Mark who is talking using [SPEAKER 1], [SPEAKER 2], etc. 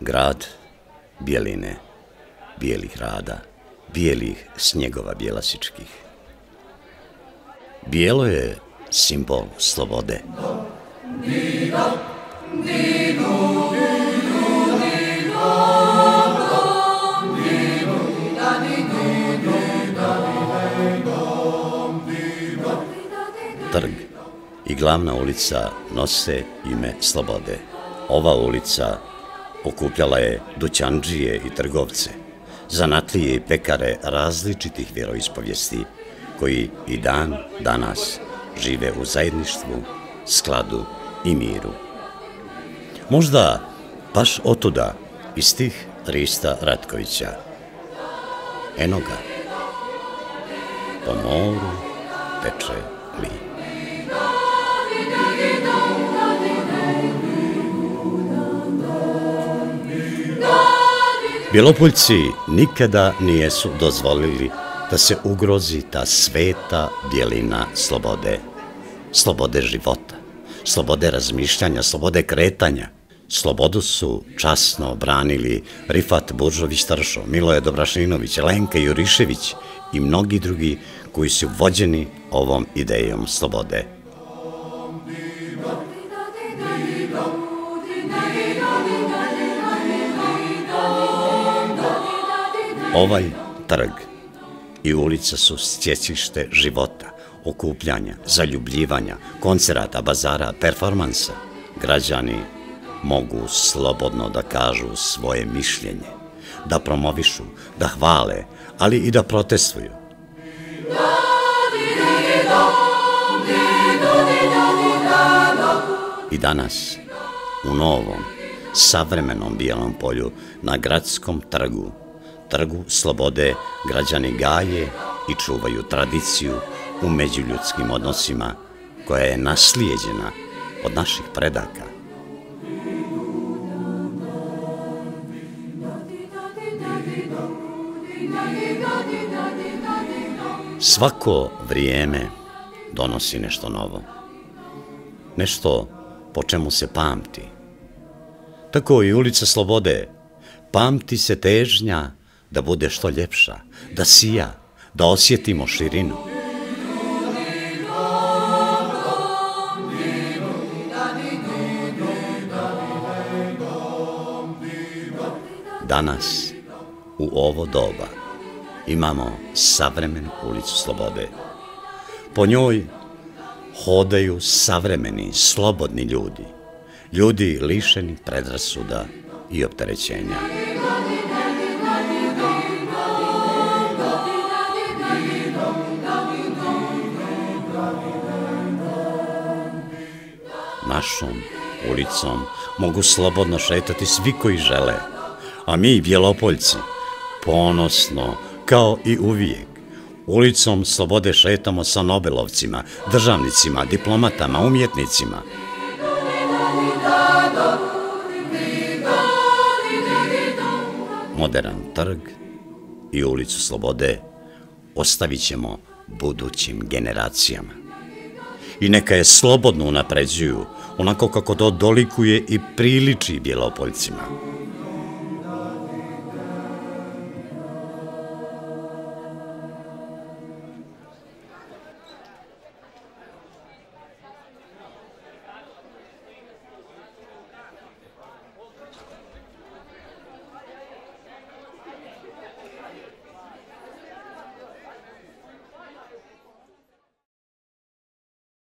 [SPEAKER 1] Grad bijeline, bijelih rada, bijelih snjegova bjelasičkih. Bijelo je simbol slobode. Trg i glavna ulica nose ime slobode. Ova ulica okupljala je dućanđije i trgovce, zanatlije i pekare različitih vjeroispovijesti, koji i dan danas žive u zajedništvu, skladu i miru. Možda baš otuda iz tih Rista Ratkovića. Enoga. po moru teče li. Bjelopoljci nikada nijesu dozvolili da se ugrozi ta sveta bjelina slobode. Slobode života, slobode razmišljanja, slobode kretanja. Slobodu su časno branili Rifat Buržović-Tršo, Miloje Dobrašinović, Lenka Jurišević i mnogi drugi koji su vođeni ovom idejom slobode. Ovaj trg i ulica su stjecište života, okupljanja, zaljubljivanja, koncerata, bazara, performansa. Građani mogu slobodno da kažu svoje mišljenje, da promovišu, da hvale, ali i da protestuju. I danas, u novom, savremenom bijelom polju, na gradskom trgu, trgu slobode građani gaje i čuvaju tradiciju u međuljudskim odnosima koja je naslijeđena od naših predaka. Svako vrijeme donosi nešto novo. Nešto po čemu se pamti. Tako i ulica Slobode pamti se težnja da bude što ljepša, da sija, da osjetimo širinu. Danas, u ovo doba, imamo savremenu ulicu Slobode. Po njoj hodaju savremeni, slobodni ljudi, ljudi lišeni predrasuda i opterećenja. Našom ulicom mogu slobodno šetati svi koji žele, a mi, bjelopoljci, ponosno, kao i uvijek, ulicom slobode šetamo sa Nobelovcima, državnicima, diplomatama, umjetnicima. Modern trg i ulicu slobode ostavit ćemo budućim generacijama. I neka je slobodno unapređuju onako kako to dolikuje i priliči bjelopoljcima.